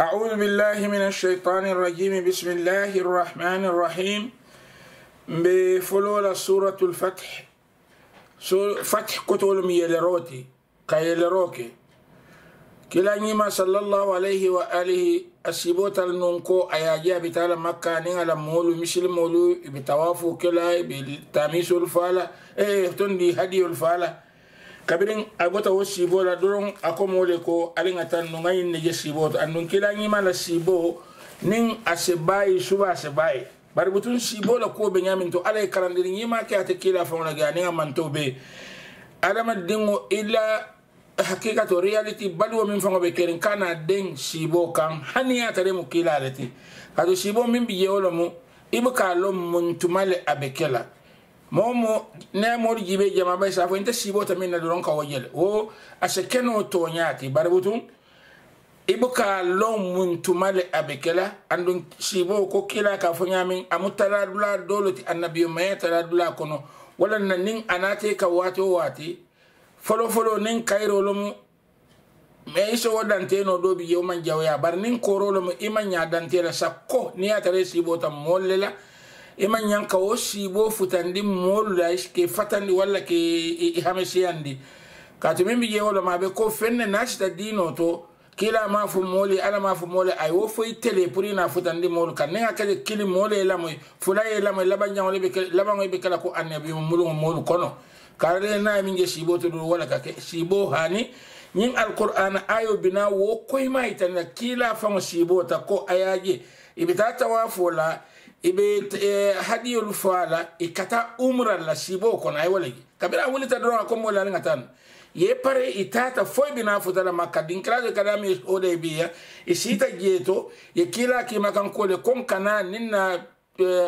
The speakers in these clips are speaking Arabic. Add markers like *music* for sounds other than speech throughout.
أعوذ بالله من الشيطان الرجيم. بسم الله الرحمن الرحيم. بفلول سورة الفتح. فتح كتول ميلروتي كيلروكي كلا نيما صلى الله عليه وآله أسيبوت النونكو أياجي بتالا مكة. نيغا مولو مثل مولو بتوافو كلا بتاميس الفالة إيه تندي هدي الفالة kabirin agota wo sibo la doron akomo le ko ali ŋa ta nunga yin sibo to andun kila ɲima la sibo nin a se suba a se bari butun sibo la ko be ɲamin to ala ye karandiri ɲima ke ate kila faŋo lage ani ŋa manto be adamadiŋo i la hakika reality baluwo min faŋo be kerin ka den sibo kan hani ye atare mu kila le ti sibo min bi yewo lomu i ka lo mun tuma le momo nemoɗo jibe jama bay sa fo inta sibota min na doron kawojel wo ase keno toñati bare butum ibu ka lon mun tumale abe kela andun sibo ko kila ka fo ñamin amu taradula doloti annabiyo maye taradula kono. Wala na nin anate ka wati o wati folofolo nin kayrolomu mais i sogo danteno do bi yewman jawya bari nin korolomu ima ña dantela sa ko ni yatare sibota molle la ima ñanka wo siibo futandi moolu la ke fatandi walla ke i hamesiyandi kaatu min bi je wolo maɓe ko fenne nasita dino to kila ma fu mooli ala ma fu ay wo foyi tele pour ina futandi moolu kan nenga kede kili moolu ye lamoy fula ye lamoy labanjaŋole be labaŋoy be kala ko annabi muluŋo moolu kono. Karade na min je siibo to ɗum wala ka ke siibo hani. Ñiŋ alqur'ana ayo bina wo koyma yitanina kila faŋo siibo ta ko ayaje. Ibita tawafo la ibe hadiyolu fo ala i kata umra la sibo kono ay wala kabira wulita doron ko mo la ngatan ye pare itata foy bina futala makka dinkrade kada mi ode biya e sita jeto ye kila ki makan ko le kon kana ninna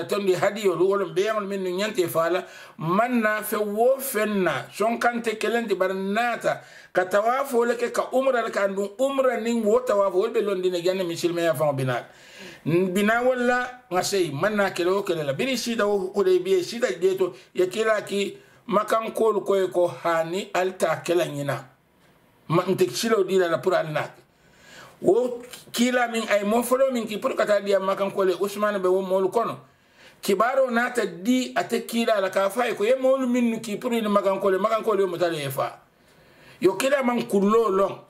tondi hadiyolu wala beyamol min nyante fala manna fe wo fenna son kante kelenti bar nata ka tawafo le ke ka umra le ka ndum umra nin wo tawafo wolbe londine ganne misilme ya fa binat bina walla nga sei manna kele o kele la. Biri sida o kule biye sida jeto ya kila ki makan kolu koy ko hani alta kela nyina. Ma nte silo dila la pura alnak. Wo kila min, ay, mo folo min ki pur kata diya makan kole, usman be wo mol kono. Kibaro nata di ate kila la ka fay e ko ye mol min ki pur ni makan kole makan kole mo tale fa yo kila man kullo long.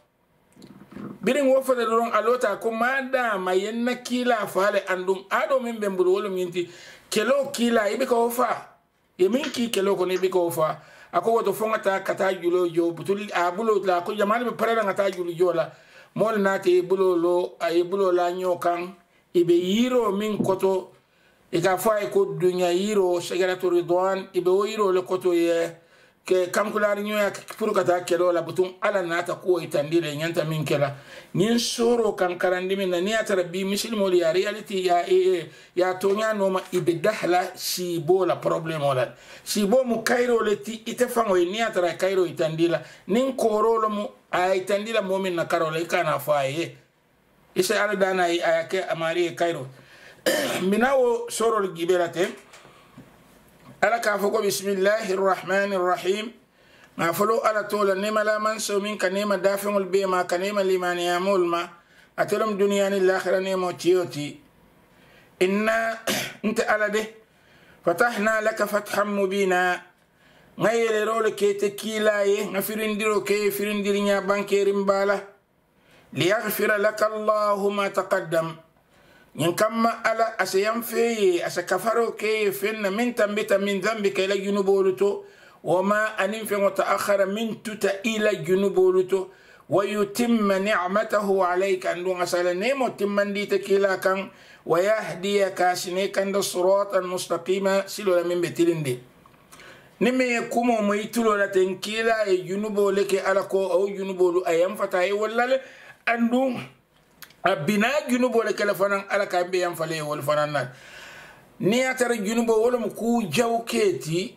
Birin wo fada doron alota ko madama yenna kila faale andum aɗo min ɓe mburu wolum yinti kelo kila iɓe ko fa ye min ki kelo kono iɓe ko fa ako woto fogata kata julo jo butul a bulo la ko jamani ɓe parela gata julu jola mole naate e bulo lo aye bulo la ño kan iɓe yiro min koto e ka fo ay ko duña yiro segaratu ridwan iɓe wo yiro le koto ye ke kankulari ñoya pour ka taa kelo la butun ala nata kuwo itandile ñanta min kela nin soro kankarandi min na ni a tara bi misilimolu ya reality ya e ya toña noma ibe dahla sibo la problème o la sibo mu kayro le ti ite fango ni a tara kayro itandila nin korolo mu a itandila momin na karo la ikana fo aye isa ala dana aya ke amari e kayro mina wo sorol gibela te ألك أفوكو بسم الله الرحمن الرحيم ما فلو ألا طول نيما لا منسو منك نيما دافن البيما كنيما لمن يامول ما أتلم دنيا الآخرة نيما تيوتي إنا أنت ألا ده فتحنا لك فتحا مبينا غير رول كي تكيلاي نفرين ديرو كي فرين ديرين يا بانكي رمبالة ليغفر لك الله ما تقدم ñiŋ kamma ala ase yaŋ feye ase kafaro keye fenna min tambita min dambika ila junubolu to wama aniŋ feŋo taakhara min tuta ila junubolu to wa yutimma nicmatahu alayka anduŋ asala nemo timmandita kila kaŋ wa yahdiyaka sine kanda siratan mustaqima silo la min be tilindi ni me ye kumo mo yitulo la bina junubo le kele fanan ala ka be yan fale wol fanan nan. Ni ya tara junubo wala mu ku jaw keti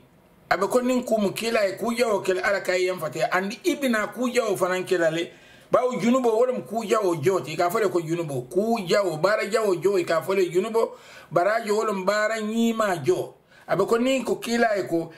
abe ko nin ku mu kila e ku jaw kele ala ka yan fate andi ibina ku jaw fanan kela le bawo junubo wala mu ku jaw joti ka fale ko junubo. Ku jaw bara jaw jo ka fale junubo. Barajo wala bara nyima jo abe ko nin ko kila ko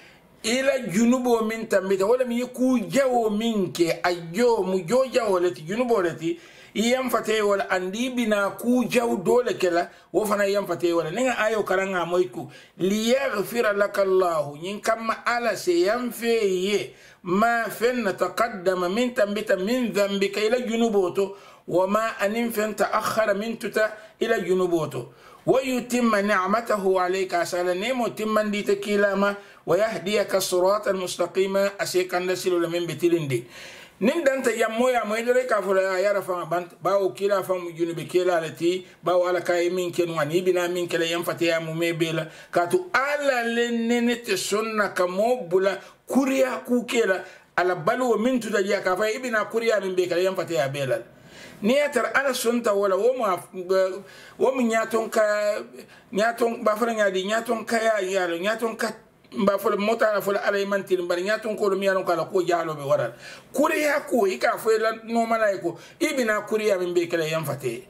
ila junubo min tambita wala mi ku jaw min ke ajo mu jo jaw le ti junubo le ti iyam fate wala andi bina ku jaw dole kela wo fana yam fate wala ninga ayo karanga moyku liyaghfira laka allah nyin kamma ala se yam fe ye ma fen taqaddama min tambita min dhanbika ila junuboto وما أن فن تأخر من تتا إلى جنوبوتو ويتم نعمته عليك عسى نيمو تمن دي تكيلاما ويهديك الصراط المستقيم أسيكا نسل لمن بتلندي nin danta yammo yamo idare ka fula ya yara fama bant bawo kila famu junubi kila lati bawo ala kay min ken wani bina min kala yam fate ya mu mebela katu ala le nene te sonna ka mo bula kuriya ku kela ala balu min tuda ya ka fa ibina kuriya min be kala yam fate ya bela ni ya tar ala sunta wala wo mu wo mu nyaton ka nyaton ba fara nyadi nyaton ka ya yalo nyaton ka mba fole mota na fole ala imantir mbari nya ton ko lo miyano kala ko jalo be waral. Kuri ya ko ika fo la no mala ko ibina kuri ya min be kala yam fate.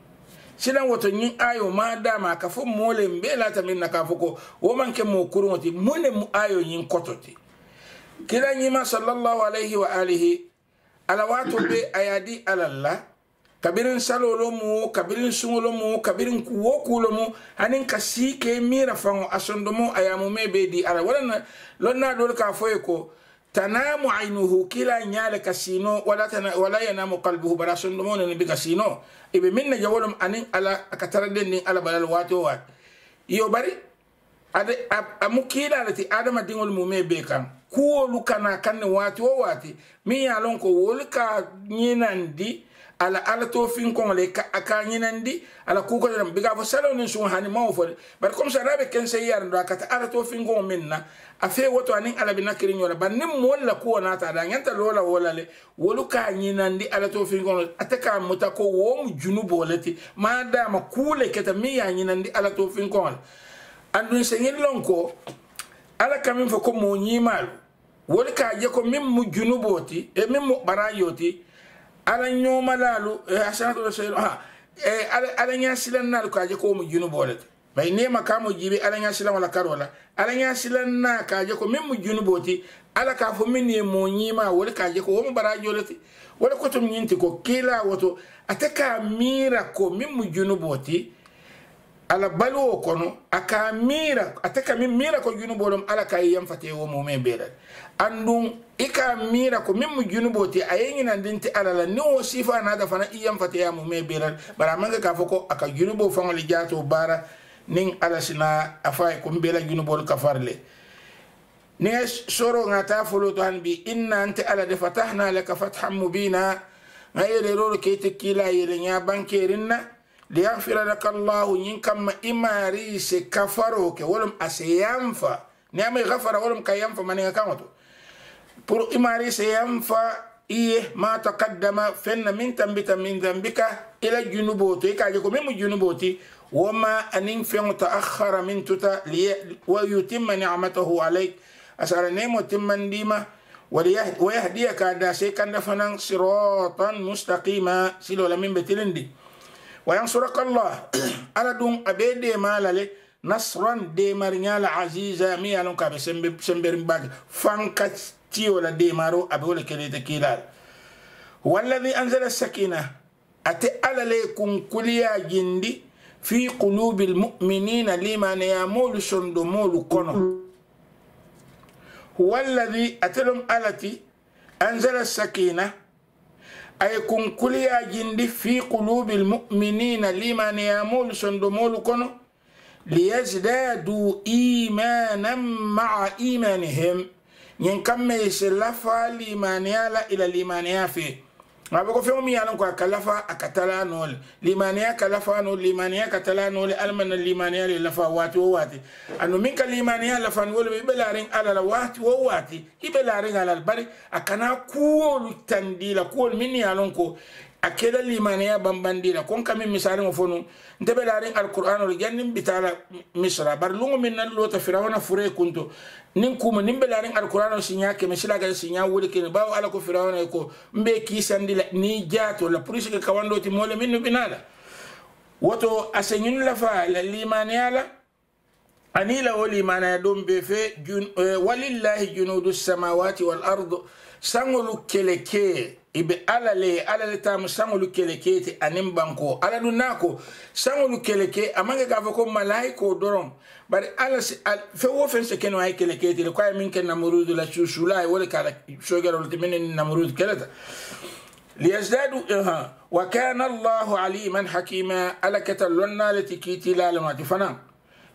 Silan woto nyin ayo ma dama ka fo mole mbe la ta min na ka fo ko mu ayo nyin kototi kila nyima sallallahu alaihi wa alihi ala wato be ayadi alallah kabirin salolo mu kabirin sungolo mu kabirin kuwo kulo mu hanin ka sike mira fango asondo mu ayamu me be di ala wala lonna dol ka foye ko tanamu ainuhu kila nyale kasino wala tana wala yanamu qalbuhu bara sondo mu ne bi kasino ibe minna jawolum anin ala akatara den ni ala balal wato wat yo bari ade amu kila lati adama dingol mu me be kan kuwolu kana kanne wati wo wati mi yalon ko wol ka nyinandi ala ala to fin ko le ka aka nyinandi ala ku ko dum biga fo salo ni sun hani mawo fo bar comme ça rabe ken sey yar ndo akata ala to fin ko minna afe woto anin ala bi nakiri nyola. Ban nim mo la ko na ta da nyanta lola wala le. Wolu ka nyinandi ala to fin ko ataka muta ko wo mu junubo leti ma da ma kule keta mi ya nyinandi ala to fin ko andun sengin lon ko ala kamin fo ko mo nyimal wol ka je ko min mu junuboti e min mu barayoti ala ñoma lalu hasanatu rasul ha e ala ala nya silan na ko aje ko mu junu bolete bay nema ka mo jibi ala nya silan wala karola ala nya silan na ka aje ko min mu junu boti ala ka fo min ne mo nyima wala ka aje ko mo bara jolete wala ko tum nyinti ko kila woto ataka mira ko min mu junu boti ala baluwo kono aka mira ataka min mira ko junu bolom ala ka yam fate wo mo me bela andun ika mira ko min mu junubo ti ayengi nan dinti alala ni wo sifa na da fana iyam fate ya mu me bela bara manga ka foko aka junubo fango li jato bara nin ala sina afai ko mbela junubo ka farle ni soro ngata folo to han bi inna anta ala de fatahna laka fathan mubina ngayele rolo ke te kila yele nya bankerinna liyaghfira laka allah yin kamma imari se kafaro ke wolum asiyamfa ni amay ghafara wolum kayamfa mani kamato pour imari se yanfa iye ma taqaddama fenna min tambita min dhanbika ila junuboto ikaje ko memu junuboti wama anin fen ta'akhkhara min tuta wa yutimma ni'matahu alayk asara nemo timmandima ويهديك دا سيكن فنان صراطا مستقيما سيلو لمن بتلندي وينصرك الله على دون أبيدي مالا نصرا دي مرنيال عزيزا ميالون كابي سنبرن باك فانكت تي ولا دي مارو أبي ولا كليتا كيلال هو الذي أنزل السكينة أتي على ليكم كليا جندي في قلوب المؤمنين لمن يامول سندمول كنو هو الذي أتلم ألتي أنزل السكينة أي كن كليا جندي في قلوب المؤمنين لمن يامول سندمول كنو ليزدادوا إيمانا مع إيمانهم. Ñin kamme se lafa limaniya la ila limaniya fe. Nga boko feŋo miŋ ye a loŋ ko a ka lafa a ka tala noo le limaniya ka lafa no limaniya ka tala noo le alla mana limaniya le lafa waati wo waati anu miŋ ka limaniya lafani wo le i be laariŋ alla la waati wo waati i be laariŋ bari a kana kuwolu tandi la kuwolu miŋ a ko a kela limaniya bambandi la kon kamin misari ngo fonu ndebe larin alquran ol jannim bitala misra bar lungu min nan lota firawna fure kunto nin kuma nin be larin alquran ol sinya ke misila ga sinya wuri ke bawo ala ko firawna ko mbe ki sandi la ni jato la police ke kawando ti mole min binala woto asenyin la fa la limaniya la ani la wali mana dum be fe walillahi junudus samawati wal ard sangolu keleke ibe ala le ala le tamu saŋolu keleke ti aniŋ banko ala dun naa ko saŋolu keleke a maŋ ke k'a fɔ ko malayiko doroŋ bari ala si feŋ wo feŋ se keno a ye keleke ti le ko a ye miŋ ke namurudu la susula a ye wo le ka la sogerolu ti miŋ ni namurudu keleta liyazdadu ha wa kana allahu aliman hakima ala keta lonna le ti kiiti laalema ti fanaŋ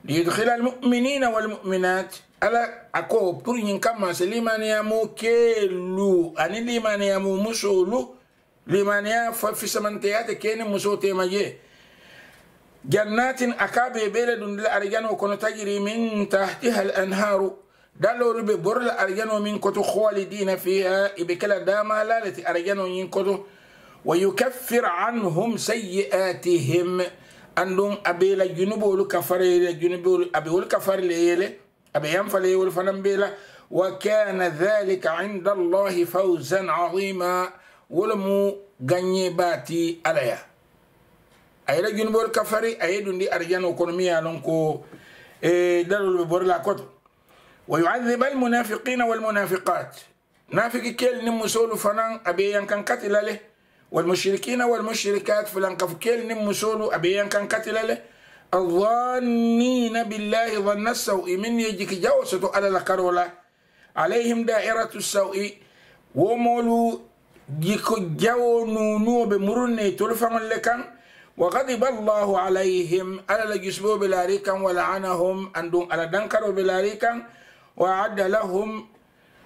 liyudkhila almuminina walmuminat ala ako pour ñin kamma se limaniyamu kelu ani limaniyamu musolu limaniya fisamanteyate kene muso tema je jannatin akabe bele dun la arjano kono tajri min tahtiha al anharu. Dalolu be borla arjano min koto khalidina fiha ibe kala dama lalati arjano yin koto. Wa yukaffir anhum sayyi'atihim andun abela junubolu kafare junubolu abewol kafare le yele أبي ينفلي والفنان بيلا وكان ذلك عند الله فوزا عظيما. ولمو غني باتي عليا. أي رجل بول كفري أي دون دي أرجان وكونمية لنكو إيه دلو ببور لا ويعذب المنافقين والمنافقات. نافق كيل نمسول فنان أبي ينكن قتل له. والمشركين والمشركات فلان كيل نمسول أبي ينكن قتل له. الظانين بالله ظن السوء من يجيك جوسة على الكرولا. عليهم دائرة السوء. ومولو جيكو جو نونو بمرني تلفم لكم وغضب الله عليهم على الجسبو بلاريكا. ولعنهم أندون على دنكر بلاريكا. وعد لهم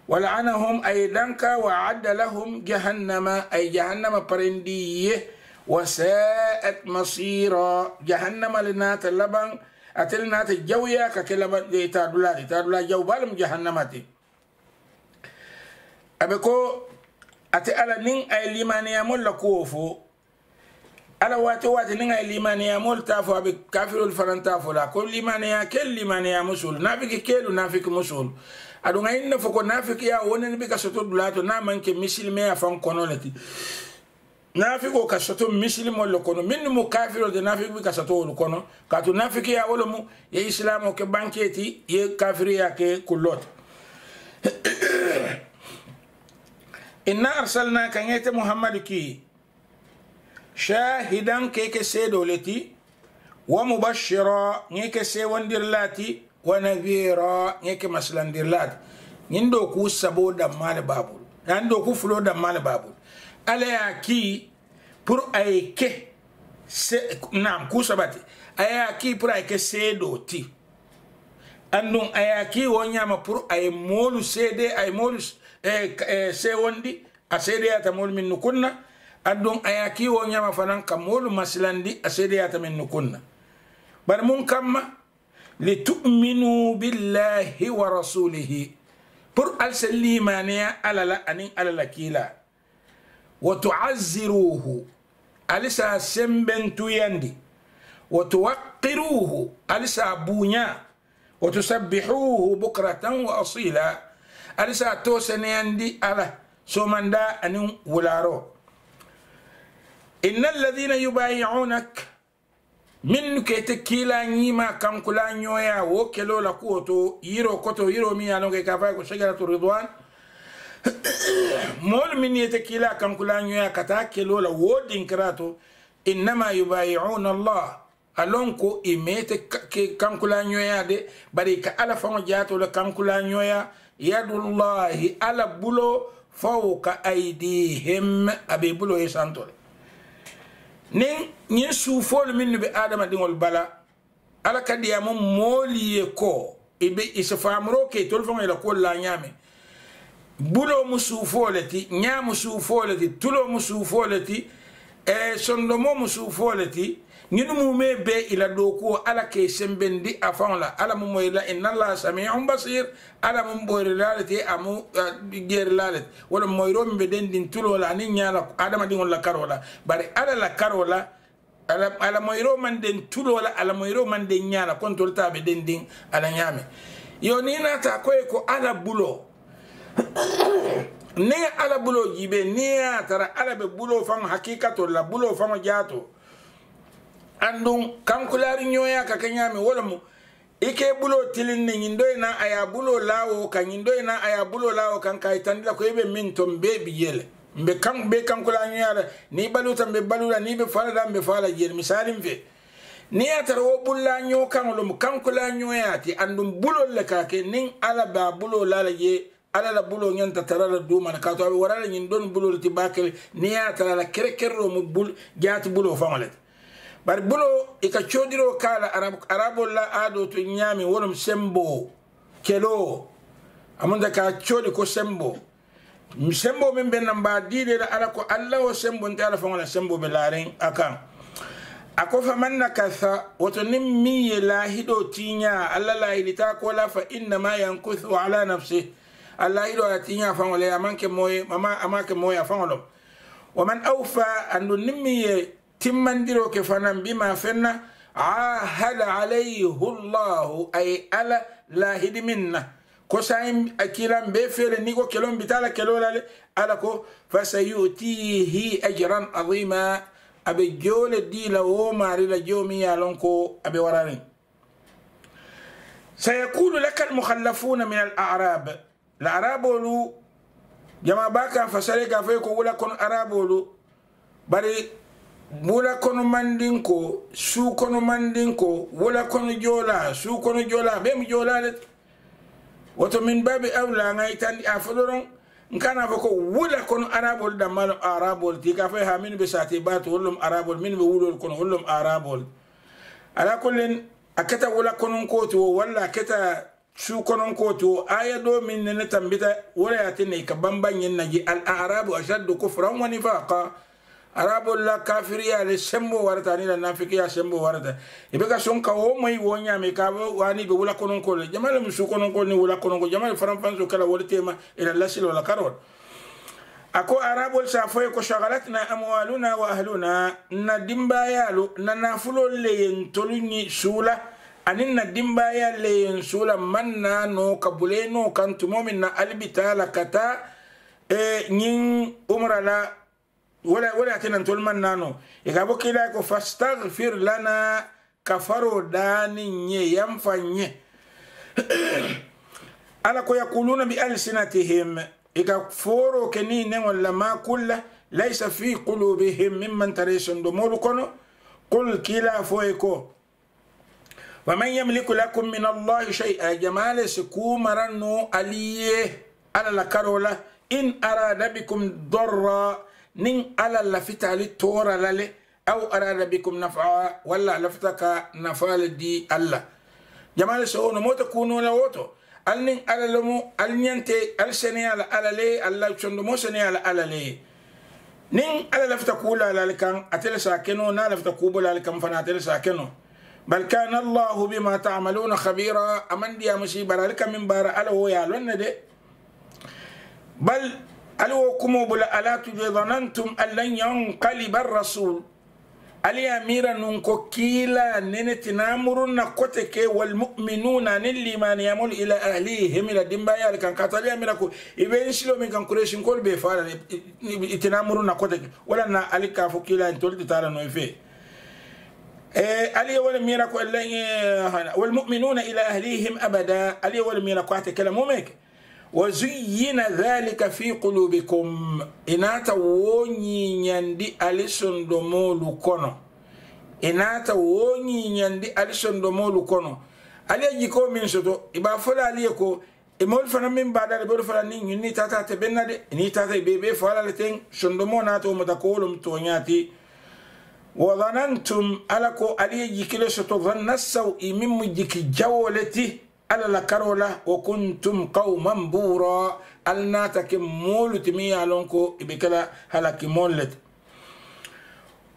ولعنهم أي دنكا وعد لهم جهنم أي جهنم برندية. وساءت مصيرا. جهنم لنات اللبن. أتل نات الجوية ككلبن دي تادولا دي. تادولا جو بالم جهنمتي أبكو أتي على نين أي لمن يمول لكوفو. على واتي واتي نين أي لمن يمول تافو. أبي كافر الفرن تافو لا. كل لمن يا كل لمن يا مسول. نافك كيلو نافك مسول. أدو غاين نفكو نافك يا ونن بك ستو دولاتو نامن كي مسلمي أفن كونولتي nafiko ka soto misilimol le kono minnu mu kafiro de nafik bi ka soto wolu kono kaatu nafikiya wolu mu ye islamo ke banke ti ye kafiriya ke kullota inna arsalna ka ŋete muhammadu ki shahidan ke ke seedo le ti wa mubashira ŋe ke seewondirla ti wa nadira ŋe ke masilandirla ti ñin do ku sabo dammale babulu ñan do ku fulo dammale babulu ala y'a ki pour a ye kɛ naam ku sabati a y'a ki pour a ye kɛ seedo ti andun a y'a ki wo ɲama pour a ye moolu seede a ye moolu seewondi a seedeyata moolu min nukunna andun a y'a ki wo ɲama fanan ka moolu masilandi a seedeyata min nukunna bari mun kamma litu'minu billahi wa rasulihi. Pour alse limaniya ala la anin ala la kiila وتعزروه. ألسا سمبن تويندي؟ وتوقروه. ألسا بونيا؟ وتسبحوه بكرة وأصيلا. ألسا توسنيندي؟ على سومندا أن ولارو. إن الذين يبايعونك من كتكيلا نيما كم كلا نيويا وكلو لكوتو يرو كوتو يرو ميانو كيكافاكو شجرة الرضوان. La wo dinkira to innama yubayiuna allah alon ko i mete kankula ñoya de bari ka ala faŋo jaato la kankula ñoya yadullahi ala bulo fawka aidihim abe bulo ye santo le nin ñin suufoolu minnu be adamadiŋolu bala ala ka diyamo moolu ye ko ibe isi faamuro ke tolu faŋo ye la kuolu la ñaame bulo mu suufoo le ti ñaa mu suufoo le ti tuloo mu suufoo le ti e sondomo mu suufoo le ti ñinu mume be ila dookuwo ala ke sembendi a faŋo la ala mu moyi la inna allaha samiun basir ala mu boyri la le ti amu jeeri la le ti wala moyiro min be dendin tuloo la aniŋ ñaa la adamadiŋo la karoo la bari ala la karoo la ala moyiro man den tuloo la ala moyiro man den ñaa la kontolu taa be dendin ala ñaame yo ni naata koye ko ala buloo *coughs* ne ye ala bulo jibe ni ya tara ala be bulo faŋo hakikato la bulo faŋo jaato andun kankulaari ñoya ka ke ñaami wo bulo tilin ni ñindoyi na a bulo laawo kan ñindoyi na a bulo laawo kan ka yitandi ko i min to mbe bi mbe kan be kankula ñoya la ni baluta mbe balula ni be falada mbe fala jeel misalin fe. Ni ye tara wo bulla ñoo kaŋo lemu kankula ñoya ti andun bulol le ka ke ala be bulo la je ala la bulo nyen ta tara du man ka to wara la nyin don bulo ti bakel ni atara la kere kero mu bul jaati bulo fa malet bari bulo ika chodiro kala arab arabo la ado to nyami wonum sembo kelo amunda ka chodi ko sembo sembo min be nan ba dide da ala ko allah o sembo nta ala fanga sembo be laren akan ako fa man nakatha wato nin mi ye lahido tinya allah lahidi ta ko la fa inna ma yankuthu ala nafsi allah hido ya tinya fanga le amanke moye mama amake moye fanga lo wa man awfa andu nin mi ye timmandiro ke fanan bima fenna ahada alayhi allah ay ala lahidi minna ko sayin akiran be fere ni ko kelon bitala kelolale ala ko fasayutihi ajran azima abe jole dila wo mari la jomi yalon ko abe wararin سيقول لك من الأعراب الأعراب ولو جما باكا فسرك فيكو ولا كن أعراب ولو بري ولا كن مندينكو سو كن مندينكو ولا كن جولا سو كن جولا بهم جولا لت woto min babi awla ngai tan a fodoron nkana fo ko wula kono arabol dammal arabol ti ka fay ha min be sati batu wollum arabol min be wulol kono wollum arabol ala kullin akata wula kono ko to walla akata kono ko to aya do min ne tambita wala yatinne ka bamban yin naji al arabu ashaddu kufran wa nifaqa arabo la kafiriya le sembo warata ni la nafikiya sembo warata ibe ka son ka o mai wo nya me ka wani be wula konon ko le jamal musu konon ko shagalatna amwaluna wa ahluna na dimbayalu na nafulo le anin na dimbaya le yen sula manna no kabule no kan tumomin na albitala kata e nyin umrala wala wala tena tolman nano e ka bokila ko fastaghfir lana kafaro dani nye yamfanye ala ko yakuluna bi alsinatihim e ka foro keni ne wala ma kulla laysa fi qulubihim mimman tarisun do molu kono qul kila foyko ومن يملك لكم من الله شيئا جمال سكومرنو عليه على الكروله إن أراد بكم ضرًّا nin ala lafitali tora lale aw arada bikum nafa walla lafitaka nafale di alla jamale so ono mota kuno la woto al nin ala lomo al nyante al sene ala ala le alla chondo mo sene ala ala le nin ala lafita kula la kan atele sa keno na lafita kubula la kan fana atele sa keno بل كان الله بما تعملون خبيرا. أمن دي مصيبة. لك من بار هو يعلن دي بل ألو كمو بلا ألا ظننتم أن لن ينقلب الرسول. ألي أميرا ننكو كيلا ننتنا مرنا كوتك والمؤمنون نلي ما إلى أهليهم إلى دمبا يالي كان كاتالي أميرا كو إبين سلو من كان كريشن كل بيفالا إتنا مرنا نا ألي كافو كيلا انتول تتالا نويفي. ألي ولا ميرا كو والمؤمنون إلى أهليهم أبدا ألي ولا ميرا كو أتكلم ميك وزين ذلك في قلوبكم إناتا ووني نياندي أليسون دومولو كونو إناتا ووني نياندي أليسون دومولو كونو علي جيكو من سوتو إبا فلا عليكو imol fana min bada le bol fana ni ni tata te benna de ni tata be be fala le ten sondomo na to mata kolum to وظننتم ألكو ألي إمم جيكي ظن السوء من مجيك جولتي ألا لكرولة وكنتم قوما بورا ألنا تكم مولت مي ألونكو إبكلا هلك مولت.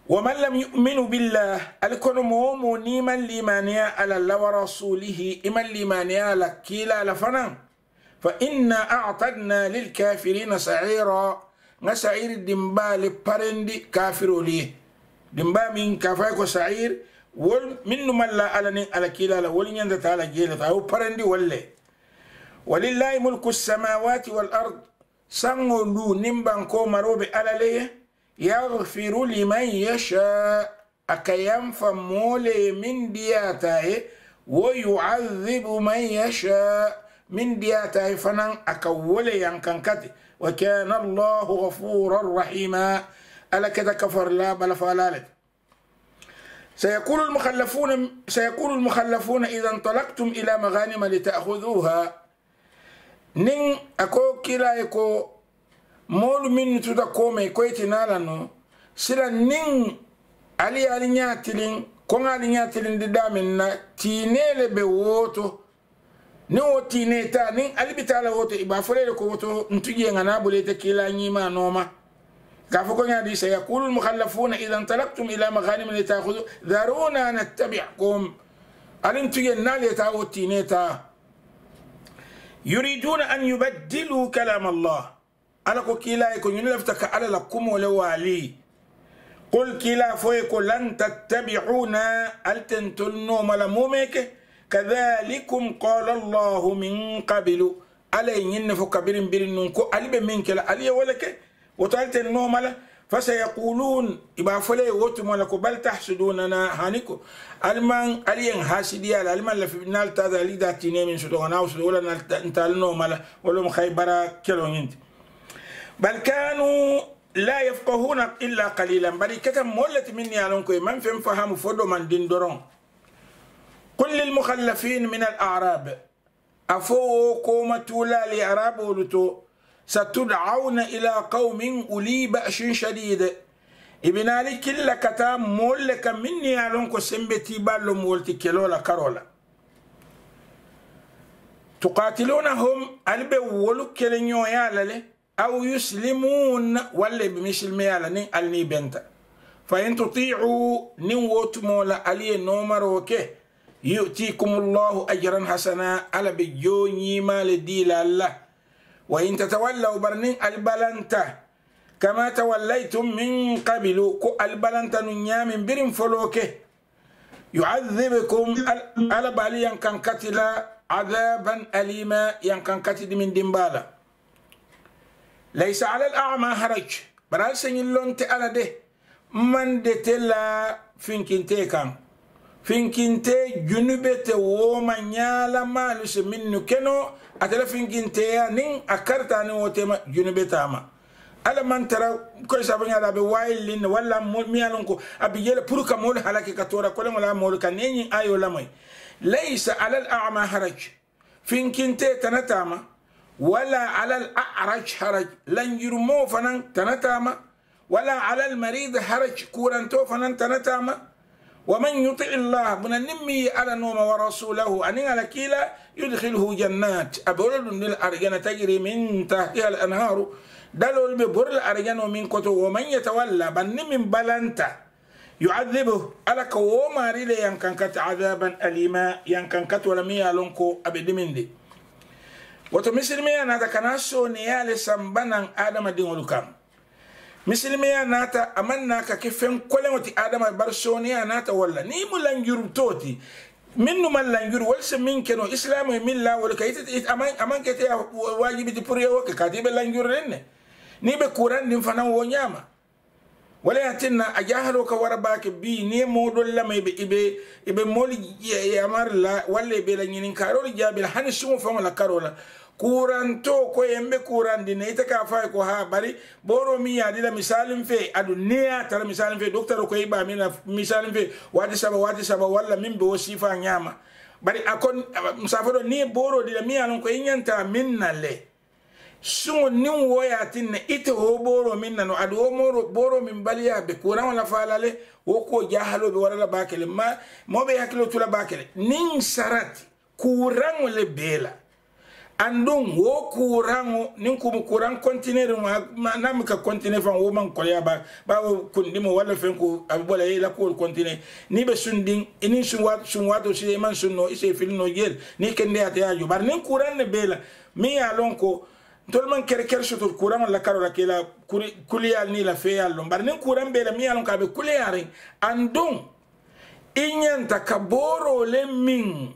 ومن لم يؤمن بالله ألكون مومو نيما لمانيا على الله ورسوله إما لمانيا لكيلا لفنا. فإنا أعطدنا للكافرين سعيرا. نسعير الدنبال باريندي كافروا ليه دنبا من كفايكو سعير wol minnu malla ala nin ala kila la wol nyanda ta ala jele ta o parandi wolle walillahi mulku samawati wal ard sango lu nimban ko marobe ala le yaghfiru liman yasha akayam fa mole min diyata e wa yu'adhibu man yasha min diyata e fanan aka wole yankankate وكان الله غفورا رحيما ألا كذا كفر لا بل فلالت سيقول المخلفون سيقول المخلفون إذا انطلقتم إلى مغانم لتأخذوها. نين أكو كلا يكو مول من تدا كومي كويتي نالانو. سلا نين علي علي نياتلين كون علي نياتلين دي دامن نا تينيل بووتو. ni wo tine ta ni alibita la woto iba fure ko woto ntuje ngana bulete kila nyima noma كافوكو يا سيقول المخلفون إذا انطلقتم إلى مغانم لتأخذوا. ذرونا نتبعكم. ألم النال يتاوتي نيتا يريدون أن يبدلوا كلام الله. أنا كيلا يكون ينلفتك على لكم ولوالي. قل كلا فويكو لن تتبعونا. ألتنتلنو ملمومك كذلكم قال الله من قبل. علي ينفك برن برن ننكو. ألي بمنك لا. ألي ولك وتالت النوم فسيقولون إبا فلي وتم لك بل تحسدوننا هانيكو. ألمان ألين هاسدي على ألمان لفي نال تاذا لي داتيني من سدو غناو سدو ولا نتال نوم ولا مخيبرا كيلو ينت بل كانوا لا يفقهون إلا قليلا بل كتم مولت مني علونكو من فهم فهم فدو من دين درون قل للمخلفين من الأعراب أفو كومة لا لأعراب ولتو ستدعون إلى قوم أولي بأس شديد. ابن علي كل كتا مولك مني علونكو سمبتي بالو مولتي كيلولا كارولا تقاتلونهم ألبي ولو كيلنيو يالا أو يسلمون ولا بمسلم يالا نين ألني بنتا. فإن تطيعوا نين مولا ألي نومر وكي يؤتيكم الله أجرا حسنا. على بجوني مال دي الله وإن تتولوا برنين البلنتا كما توليتم من قبل كو البلنتا نيام برن فلوكه يعذبكم على بالي ينكن كتلا عذابا أليما ينكن كتل من دمبالا. ليس على الأعمى هرج برال سنين على ده. من دتلا فينكين كان. finkinte junubete woma ñala maluse minnu keno atala finkinteya nin a kartani wotema junubetama ala man tara koy saba ñala aɓe wayillinne walla miyalon ko aɓe yele pour que moolu halake ka tora koleŋola moolu ka neñin ayo lamoy laysa ala al ama haraj finkinte tanatama ala al araj haraj lanjurmo fanan tanatama wala ala al marid haraj kuranto fanan tanatama ومن يطع الله من النمي على نوم ورسوله أن على كيلا يدخله جنات. أبولد للأرجان تجري من تحتها الأنهار. دلول ببر الأرجان ومن كتو ومن يتولى بن من بلنتا يعذبه. على كوما ريلي ينكن كت عذابا أليما. ينكن كت ولم يالونكو أبد من دي. وتمسر ميانا تكناسو نيالي سنبنا آدم دين ولكام. مسلم يا ناتا أمن ناكا كيفن كلهم تي آدم البرسوني يا ناتا ولا نيم لانجور توتي منو من لانجور ولس من كنو إسلام من لا ولا كيت أمان أمان كيت يا واجب تي بوري أو كاتي بلانجور رنة نيم كوران نيم فنان ونياما ولا يتنا أجاهل وكورباك بي نيم مود ولا ما يبي يبي يبي مول يا مار لا ولا يبي لانجين كارول جابي هني سمو فما لا كارولا kuranto ko yembe kurandi ne ita ka fa ko ha bari boro mi ya dila misalin fe adu niya tar misalin fe. Doctor ko iba mina misalin fe. Wadi saba wadi saba walla min be wasifa nyama. Bari akon musafado ni boro dila mi anon ko yinyanta minna le. Sungo nin woya tinne ite ho boro min nano adu o moro boro min baliya be. Kuran wala falale wo ko jahalo be wala bakele. Ma mo be hakilo tula bakele. Nin sarati kuran le bela andun wo kurango nin kuma kuran continuer ma nam ka kontine fan wo man koya ba ba kundi mo wala fen ko abola yela la ko kontine ni be sundin ini sun wat sun wato si man sunno ise fil no yel ni kende ate ajo bar nin kuran ne bela mi ya lon ko tol man kere kere soto kuran la karo la kela kuliyal ni la feyal lon bar nin kuran bela mi ya lon ka be kuliyare andun inyanta kaboro le min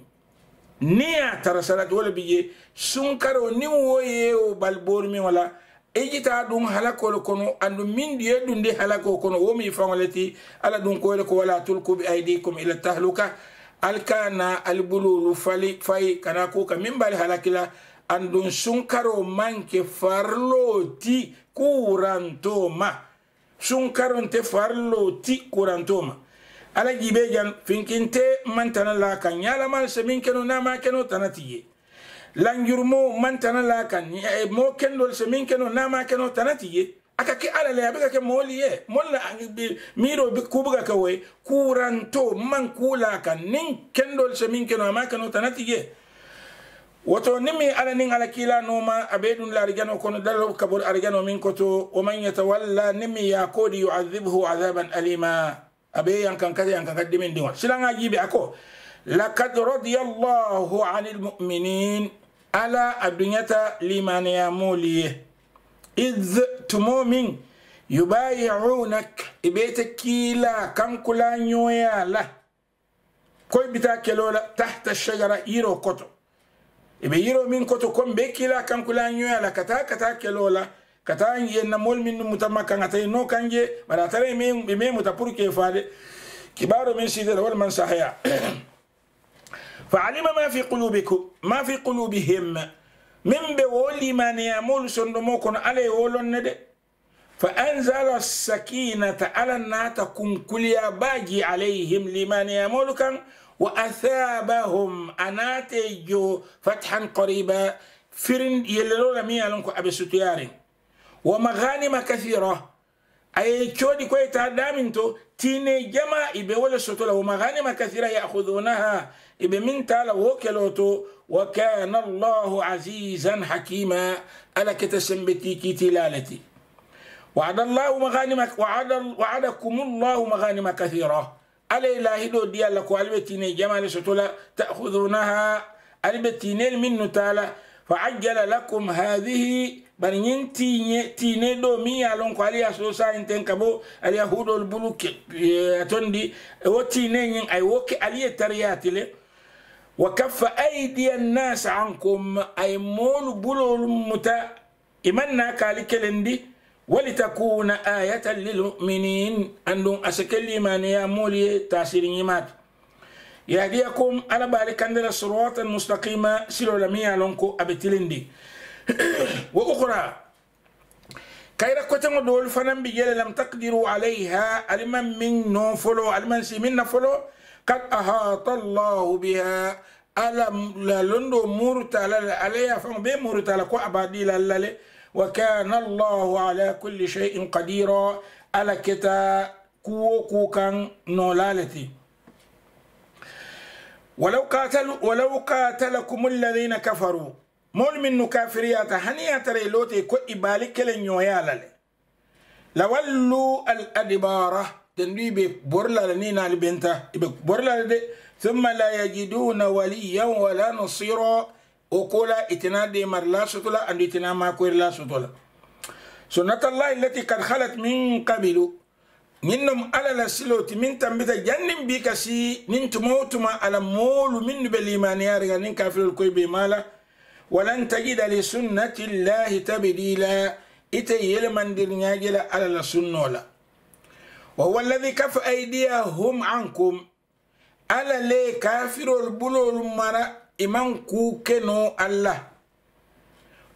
ni a tara salati wala bi je sunkaro ni wo ye o balbor mi wala ejita dum halakol kono andu min ye dum de halako kono wo mi fawalati ala dum ko ko wala tulku bi aydikum ila tahluka alkana albululu fali fay kana ko ka min bal halakila andun sunkaro manke farloti kurantoma. Sunkaronte farloti kurantoma ala jibe jan finkinte mantana la kan yala man se min keno na ma keno tanatiye lanjurmo mantana la kan mo kendol se min keno na ma keno tanatiye aka ke ala le abe ke moli ye molla miro be kubuga ka we kuranto man kula kan nin kendol se min keno ma keno tanatiye woto nimi ala nin ala kila noma abedun la arjano kono dalo kabur arjano min koto wa man yatawalla nimi ya kodi yu'adhibhu adhaban alima abe yankan kadi yankan kadi min diwa silanga jibe ako laqad radiyallahu 'anil mu'minin ala adunyata liman yamuliye idh tumomin yubayi'unak ibeta kila kankula nyoya la koy bita kelola tahta shajara yiro koto ibe yiro min koto kon be kila kankula nyoya la kata kata kelola kata yenna mol min mutamma kan atay no kanje bara tare me me muta pour ke faade kibaro min sidira wal man sahaya. فعلم ما في قلوبكم ما في قلوبهم من بولي من يمول سندموكن عليه ولن فأنزل السكينة على الناس كن كل باجي عليهم لمن يمول كان وأثابهم أناتجو فتحا قريبا فرن يللو لم يلنكو أبي ستيارين ومغانم كثيرة. أي تشودي كوي تادامنتو تيني جما إبي ولا ستولا ومغانم كثيرة يأخذونها. إبي من تالا وكلوتو وكان الله عزيزا حكيما. ألا كتسمبتي كي تلالتي. وعد الله مغانم وعد وعدكم الله مغانم كثيرة. على إلهي دو ديالك والبتيني جمال ستولا تأخذونها. البتيني من تالا. فعجل لكم هذه bari ñin tiñe tine ɗo mi ya lon ko aliya so sayin ten kabo aliya huɗol bulu tondi wo tine ñin ay woke aliye tariyati le wa kaffa aidiya nnas ankum ay molu bulol muta imanna kali kelendi walitakuna ayatan lilmuminin andun asake limaniya moliye tasiri ñimati yahdiyakum ala bali kandira siratan mustaqima silola mi ya lon ko aɓe tilindi وأخرى كيرا كتن دول فنم بيجل لم تقدروا عليها. ألمن من نوفلو ألمن من نفلو قد أحاط الله بها. ألم لندو مرتا عليها فم بي مرتا لكو أبادي للالي وكان الله على كل شيء قدير على كتا كوكو كان نولالتي. ولو قاتل ولو قاتلكم الذين كفروا. Mol min nu kafiriyata hani ya tare lote ko ibali kele nyoya lale la wallu al adbara den wi be borla ni na benta ibe borla de thumma la yajiduna waliyan wala nasira o kola itina de mar la sutula andi itina ma ko la sutula sunnatullahi allati kad khalat min qabilu ninnum ala la siloti min tambita jannin bi kasi nin tumotuma ala molu min be limaniyari nin kafirul koy be mala ولن تجد لسنة الله تبديلا. إتي يلمن درنياجل على السنة وهو الذي كف أيديهم عنكم. على لي كافر البلو المرا إمان كوكنو الله.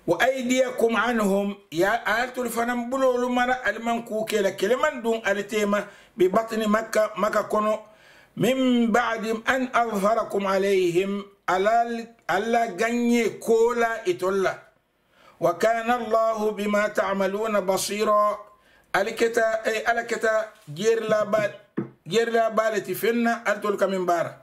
وأيديكم عنهم. يا آلت الفنم بلو المرا المن كوكي لكلمن دون التيمة ببطن مكة مكة كنو من بعد أن أظهركم عليهم. Alla ganye kola itolla wa kana allahu bima ta'maluna basira aliketa ay alaketa gerla ba gerla balati fenna altol kamin bara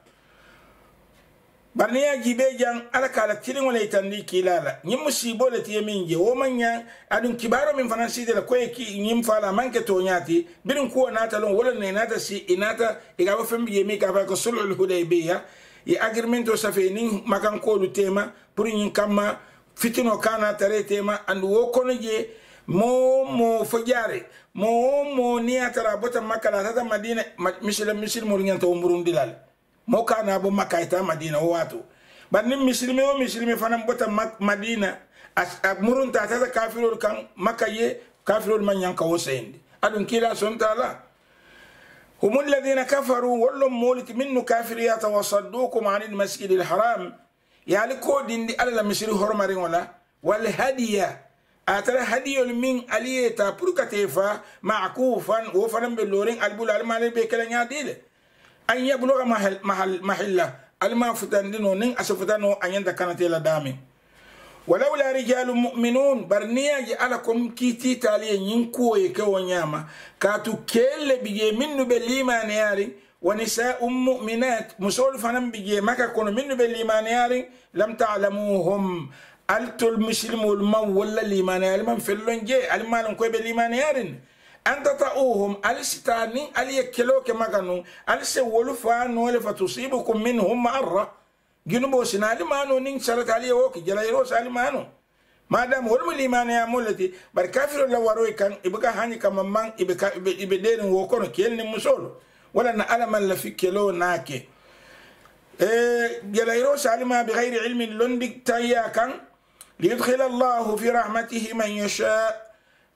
barni ya jibe jan ala kala tirin wala itandi kilala nyim musibo le tiye min je wo manya adun kibaro min fanan side la koy ki nyim fala manke to nyati birin ko nata lon wala ne nata si inata igaba fem yemi ka fa ko sulhul hudaybiya ye agreemento safe nin makankolu tema pour ñin kamma fitino kana tare tema and wo kono je mo mo fo jare mo mo ni atara bota makala tata madina misila misil mo ñanta o murundi lal. Mo kana bo makka ita madina o watu banni nin misilmi o misilmi fanan bota madina a murunta tata kafirol kan makaye kafirol man ñanka o sayndi adun kila sontala هم الذين كفروا ولهم مولك منه كافر يتوصدوكم عن المسجد الحرام. يعني كودين دي ألا مسجد هرمارين ولا؟ والهدية. أترى هدية من أليه تابر كتفا معكوفا وفرا باللورين ألبول المالي بيكلن يديل أن يبلغ محل محل محل ألما فتن دينو نين أسفتنو أن يندكنا تيلا دامين ولولا رجال مؤمنون برنيا جعلكم كيتي تالي ينكو يكو نياما كاتو كيل بيجي منو بالإيمان ياري ونساء مؤمنات. مسول فنم بيجي مكا كونو منو بالإيمان ياري لم تعلموهم. ألتو المسلم والمو ولا الإيمان ياري من فلون جي. المال كوي بالإيمان ياري أن تطعوهم ألستاني. أليكلوك مكانو. ألسي ولفان ولفتصيبكم منهم معرة جنوب سنالي مانو نين سالت عليه ووك جلايرو سالي مانو madam wol mu limane ya molati bar kafiro la waro kan ibaka hani kama man ibaka ibedeni wo kono kelni musolo wala na alaman la fikelo nake e jalairo salima bi ghairi ilmin londi tayya kan liyudkhil Allah fi rahmatihi man yasha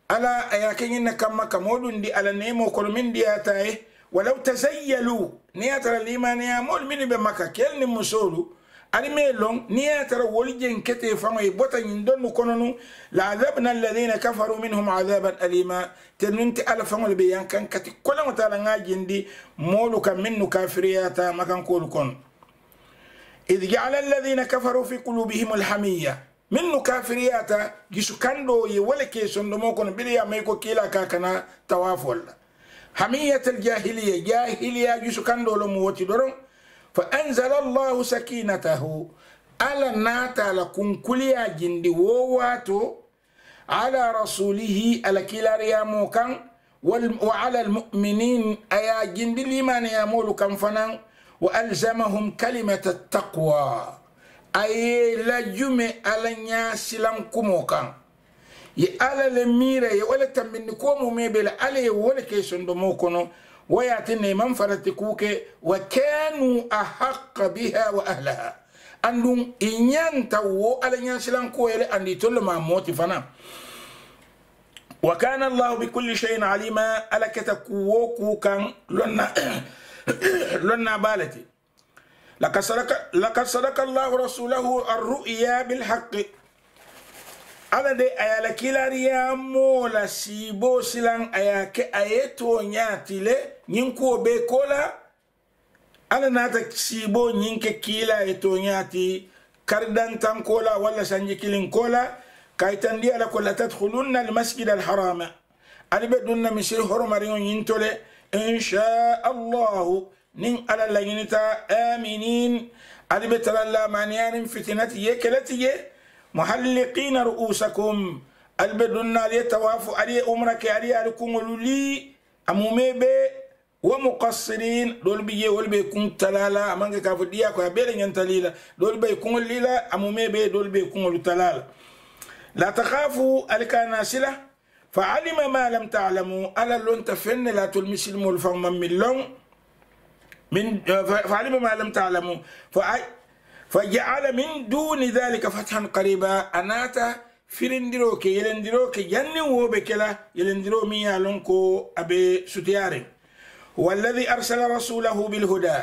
ala ayakin kama kamodun di ala nemo kono min diataye walau tazayyalu niyatara limane ya mol min be maka kelni musolo ani me long ni ya woli jen kete e bota nyin donu kononu la adhabna alladhina kafaru minhum adhaban alima tenunti ala fango be yankan kati kola mata la ngajindi molu kam minnu kafiriyata makan kolu kon idh ja'ala alladhina kafaru fi qulubihim alhamiyya minnu kafiriyata gisu kando ye wala ke sondo mo kono biliya may ko kila ka kana tawaf walla hamiyat aljahiliya jahiliya gisu kando lo mo woti doron فأنزل الله سكينته. على ناتا لكم كليا جندي وواتو على رسوله على كلا ريامو كان وعلى المؤمنين أيا جندي لمن يامول كان فنان وألزمهم كلمة التقوى. أي لا جمع على ناس لنكمو كان ye ala le mira ye wala tambindi ko mu kono وياتني من فرتكوك وكانوا أحق بها وأهلها. أنهم إنيان تو على ينسلان كويل أن يتل ما موت فنا. وكان الله بكل شيء عليما على كتكوكو كان لنا *coughs* لنا بالتي. لقد صدق الله رسوله الرؤيا بالحق. Mola sibo silan a ya ke a ye to ɲati le ɲin kuwo be ko la ala nata sibo ɲin ke kila ye to ɲati karidantan ko la walla sanji kilin ko la kayitandi ala ko latadkhulunna almasjid alharama ali be dunna misiri horomariŋo ɲin to le insha allahu nin ala laɲinita aminin ali be tara lamaniyanin fitinati ye keleti ye محلقين رؤوسكم. البدن علي علي عمرك علي عليكم ولولي أمومي بي ومقصرين. دول بيجي ول بي كون تلالا. أمانك كافو ديا كو بيرن ينتليلا. دول بي كون ليلا أمومي بي دول بي كون تلالا لا تخافوا الكناسلة. فعلم ما لم تعلموا. ألا لون تفن لا تلمس الملفم من لون من فعلم ما لم تعلموا. فأي فجعل من دون ذلك فتحا قريبا. أناتا فرندرو كي يلندرو كي جنن وبكلا يلندرو ميا لونكو أبي ستياري. هو الذي أرسل رسوله بالهدى.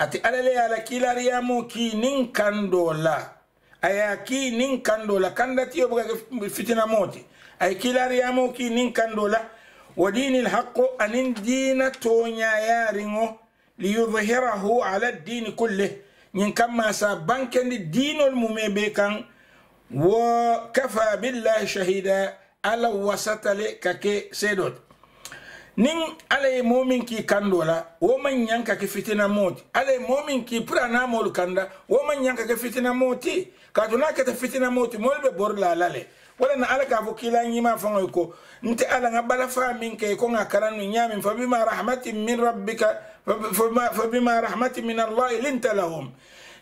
أتي ألا لي على كلا ريامو كي نين كاندولا أيا كي نين كاندولا كاندتي يبغى فتنة موتي. أي كلا ريامو كي نين كاندولا ودين الحق أن دين تونيا يارينو ليظهره على الدين كله. ñin kamma sa bankendi diinol mume be kan wo kafa billahi shahida ala wasatale kake ke nin ala ye momin ki kando la wo man ñanka ke fitina moti. Ala ye momin ki pura na molu kanda wo man ñanka ke fitina moti. Kaatu na keta fitina moti molu be borla la le wala na ala ka fo kila ñima faŋoy ko nte ala ŋa bala fa min ke ko ŋa karanu ñamin fa bima rahmatin min rabbika fa bima rahmatin min allahi linta lahum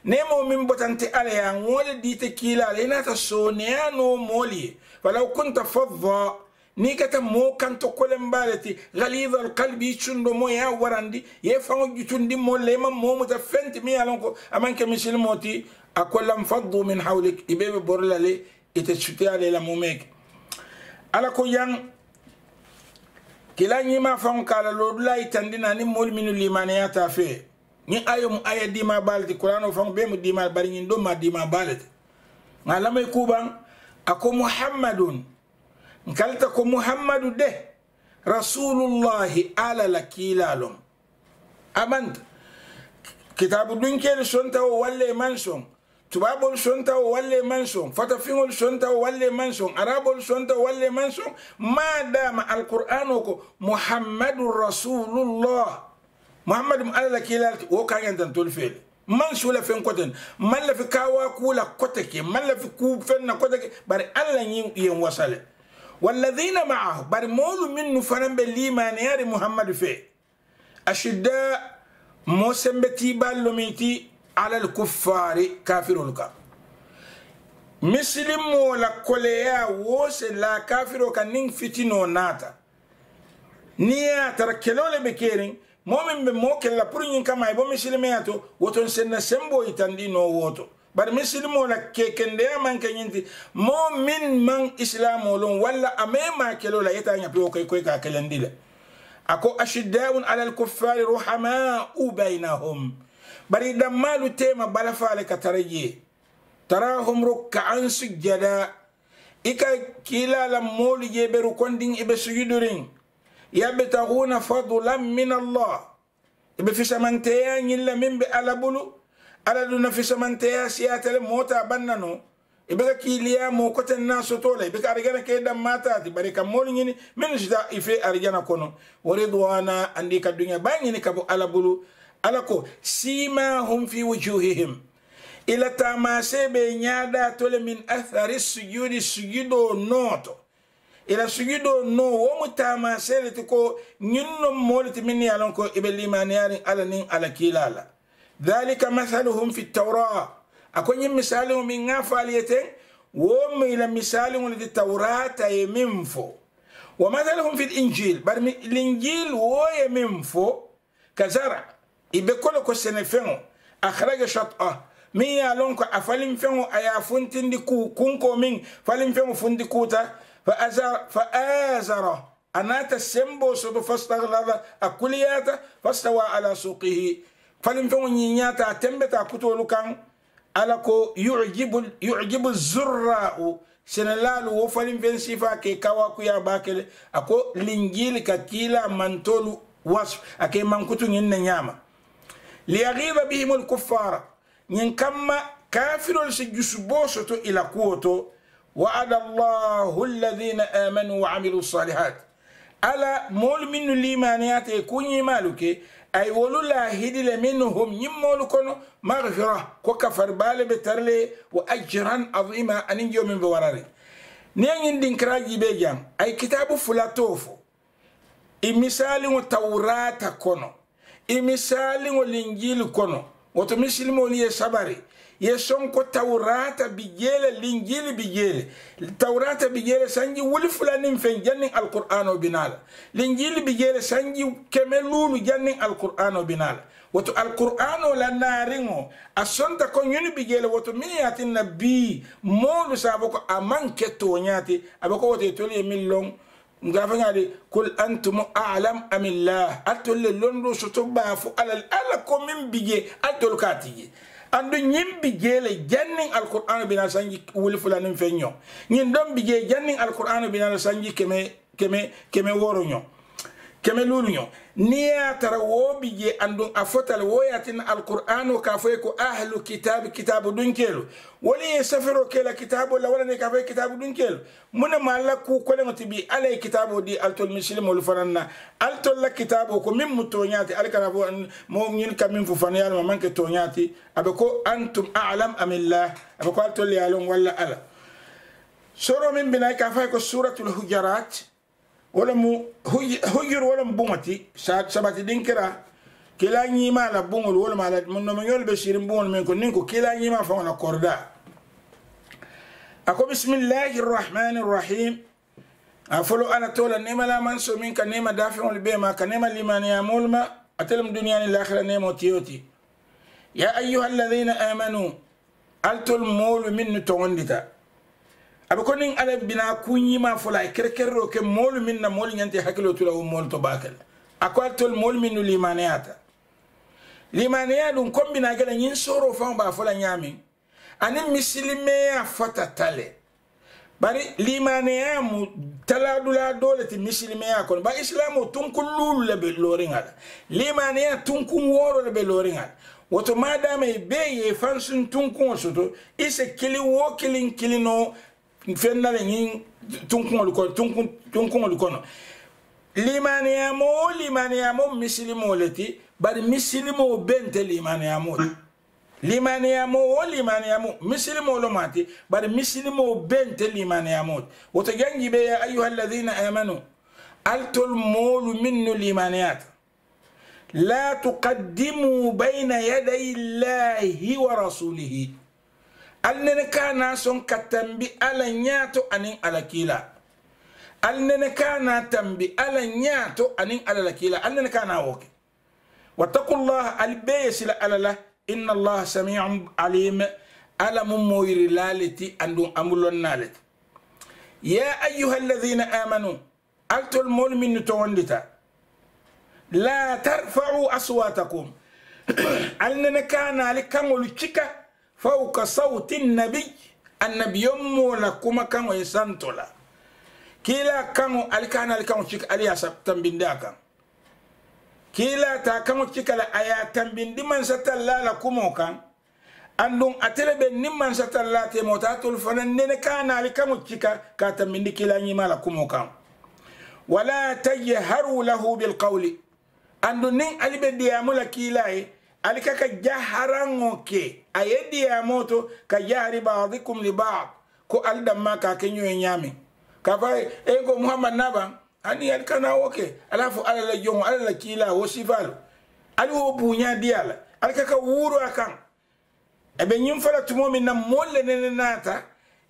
nemo min botante ala ya ŋole dite kila ala inata soneya no moli falaw kunta fadda ni kata mo kanto kolen baleti ghalidha alqalbi chundo mo ya warandi ye fango jutundi mo lema mo muta fenti mi alon ko amanke misil moti akollam faddu min hawlik ibebe borlale ite chuti ale la mumek ala ko yang kila nyima fon kala lodula itandina ni mol minu limaniyata fe ni ayo mu aya dima balti qur'ano fam be mu dima bari nyin do ma dima balti ngalamay kuban ako muhammadun nkalta ko muhammadu de rasulullahi ala la kilalum amanta kitabu dunkeli sonta o walle man son tubabol sonta walle man son fatafingol sonta walle man son arabol sonta walle man son madama alqur'an ko muhammadu rasulullah muhammadu m ala la kilalti wo kañantan tol feele man sula fen koten man la fi kawa kula kote ke man la fi ku fen na kote ke bari alla yen wasale والذين معه بر مول من فنن بالإيمان يا محمد في أشداء موسم بتي بالوميتي alal kuffari kafirolu kan misilimo la koleya wose la kafiro ka nin fitino nata ni ya tara kelo le be kerin momin be mo kella pour ñin kama bo misilimeya to woton senna sembo itandi no woto. Bari misilimo la kekendeya man ke ñinti mo min man islamo lon walla ame ma kelo la yeta ñapi o koy ka kelendi le ako ashiddaun ala kuffari ruhamau bainahum. Bari dammalu tema bala fale ka taraje tarahum rukkaan sujjada ika kila la molu je beru kondin ibe sujudurin yabtaguna fadlan min allah ibe fisamanteya ñilla min be ala bulu ala du na fisamanteya siyatele mota bannano ibe ka kiliya mo koten na sotola ibe ka arigana ke dam matati bari kam molu ñini min sita ife arigana kono wa ridwana andi ka dunya ba ñini kabo ala bulu ala ko simahum fi wujuhihim ila tamase be ñada tole min athari sujudi sujudo noto ila sujudo no womu tamasele ti ko ñinno molu ti min yalon ko ibe limaniyarin ala nin ala kilala dhalika mathaluhum fi tawra ako miŋ ŋa faali ye teŋ wo mi la misaliŋo le ti tawrata ye miŋ fo wa mathaluhum fi linjil bari linjil wo ye miŋ fo ka i be kole ko sene feŋo akhraja shata miŋ ye a loŋ ko a falin feŋo a ye a funtindi ku kunko miŋ falin feŋo fundi kuta fa azara a naata sembo soto fastaglada a kuliyata fastawa ala suqihi falin feŋo ñiñata a tembeta a kutolu kaŋ ala ko yujibu yujibu zurra'u senelalu wo falin fen sifa ke kawa kuya bakele ako linjili ka kila mantolu wasf ake mankutu ñin ne ñama liyaghida bihim alkuffara ñin kamma kafirol si jusubo soto ila kuwo to wa'ada allahu alladhina amanu wa amilu salihat ala moolu minnu limaniyate kuñimalu ke ay wolu lahidile minhum ñimmolu kono magfira ko kafar bale be tarle wa ajran azima anin jomin be warare ni ngin din kraji be jam ay kitabu fulato fo i misali ngo tawrata kono. I misali ngo linjili kono woto misilimo li ye sabari. Ye sonko tawrata bijele linjili bijele. Tawrata bijele sanji wuli fulanin fen jannin alqur'ano binala linjili bijele sanji keme lulu jannin alqur'ano binala woto alqur'ano la naringo a sonta ko ñuni bijele woto min yatinna bi moolu sabo ko aman ko woto toli e min amillah altolle londo soto baafu alal ala ko min bije altol ka tije andu ñin bi jeele jannin alqur'anu bina sanji wuli fulanin fen ño ñin don bi jee jannin alqur'anu bina sanji keme keme keme woro ño ko ahlu kitab kitabu dun kelu wali ye safaro kela kitabu la wala ne ka foy kitabu dun kelu muna malla ku ko le bi alay kitabu di altol muslim wal fananna altol la kitabu ko min mutonyati alkana bo mo ñin kam min fu fan yalma manke tonyati abe ko antum a'lam amillah abe ko altol yalon wala ala soro min binay ka fay ko suratul hujarat ولم هجر ولم بومتي شاد شبات دينكرا كلا نيما لا بومول ولم على من من يول بشير بومول من كن نكو كلا نيما فونا كوردا اكو بسم الله الرحمن الرحيم افلو أنا تولا نيما لا منسو من كن نيما دافون البيما كن نيما لما نيامولما اتلم دنيا الاخره نيما تيوتي يا ايها الذين امنوا التل مول من تونديتا aɓe ko nin ala bina kuñima fola kerkerro ke moolu min na moolu ñante hakkilo tula wo moolu to bakal a ko altol moolu min no limaneyata limaniya dun kombina gala yin soro fan ba fola nyami ani misilimeya fata tale bari limaniya mu taladula dole ti misilimeya kono. Ba islamu tun kullulu le be loringa limaniya tun kun woro le be loringa woto madama be ye fansun tun kun soto ise kili wo kilin kilino fenna le yin tun kun ko tun kun tun kun kono limaniya mo limaniya mo misilimo leti bari misilimo bente limaniyamo limaniyamo wo limaniyamo misilimo lo mati bari misilimo bente limaniyamo woto jangi be ya ayuha alladhina amanu altol molu minnu ورسوله أننا كان سون كتنبي على نياتو أنين على كيلا أننا كان تنبي على نياتو أنين على كيلا أننا كان وكي واتقوا الله البيس لا إن الله سميع عليم ألم موير لالتي أندون أمولون نالت يا أيها الذين آمنوا ألتوا المؤمن توندتا لا ترفعوا أصواتكم أننا كان لكم الشكا فوق صوت النبي النبي يمو لكم fauka sautin nabi annabiyon mu na kuma kan wani e santola. Kila kan alkan alkan cik aliya sabtan binda kan kila ta kan cikala aya tambindi man satalla la kuma kan andun aterebe nimman satalla te mota ne nene kana alkan cika ka ta tambindi kila nyi mala kuma kan wala tajharu lahu bil qawli. Andun nin alibe diyamula kila e ali kaka jaharango ke aye diamoto ka jahari ba'dikum li ba'd ko aldamma ka kenyo nyami ka fa e ko muhammad naban ani al kana woke ala fo ala la jongo ala la kila wo sifal ali wo bunya di ala al kaka wuro akan e be nyim fala tumo min na molle ne nata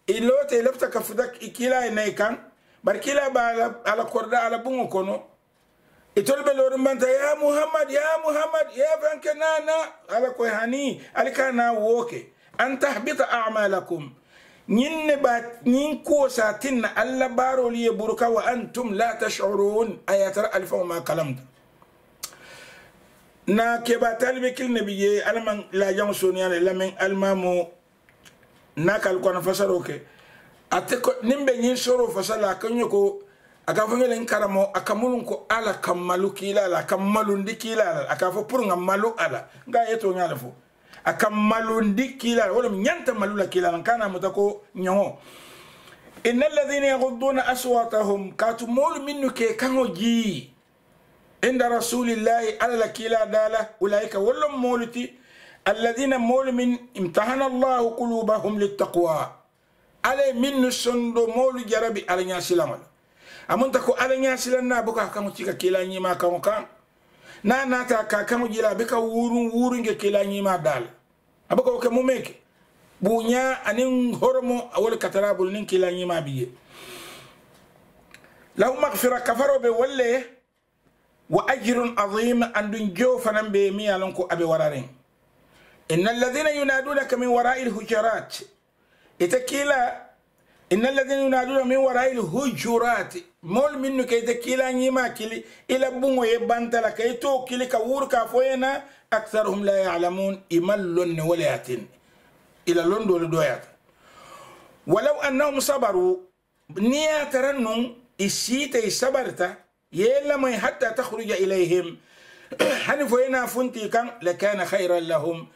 ilote lafta ka fudak ikila ne kan bar kila ba ala, ala korda ala bungo kono itol be lorin banta ya muhammad ya muhammad ya fanke nana ala ko hani al kana woke an tahbita a'malakum ñinne ba ñin kuwosa tinna allah barol ye burka wa antum la tashurun ayatara alifaŋo ma kalamta na keba talibe kil nabi ye alaman lajaŋo soniyale lamen almamo na kal kono fasaro ke ate nin be ñin soro fasala kaño ko a ka fo ŋelen karamo a mulun ko ala kammalu kila la a kammalundi kila la a ka fo pour malu ala. Nga yeto ñale fo aka malundi kila wala nyanta malula kila kana mutako nyongo inna alladhina yaghudduna aswatahum katu mulu minnu ke kango ji. Inda rasulillahi ala kila dala ulaika wala muluti alladhina mulu min imtahana allah qulubahum littaqwa. Ale minnu sondo mulu jarabi ala nyasilamal amunta ko ala nyasilanna buka kango cika kila nyima kango kan na nata ka kango jila bika wurun wurun ge kila abaka wo ke mu meke bunya anin horomo awol katarabul nin kila nyima biye lahu maghfira kafaro be walle wa ajrun azim andun jo fanan be mi alon ko abe wararen innal ladhina yunadunaka min wara'il hujurat itakila min wara'il hujurat mol minnu ke itakila nyima kili ila bungo ye bantala kay to kili ka wur ka foyena أكثرهم لا يعلمون إمل ولايات إلى لندن دويات. ولو أنهم صبروا نيا ترنم السيت صبرت يلا حتى تخرج إليهم. *clears throat* حنفوا هنا فنتي كان لكان خيرا لهم.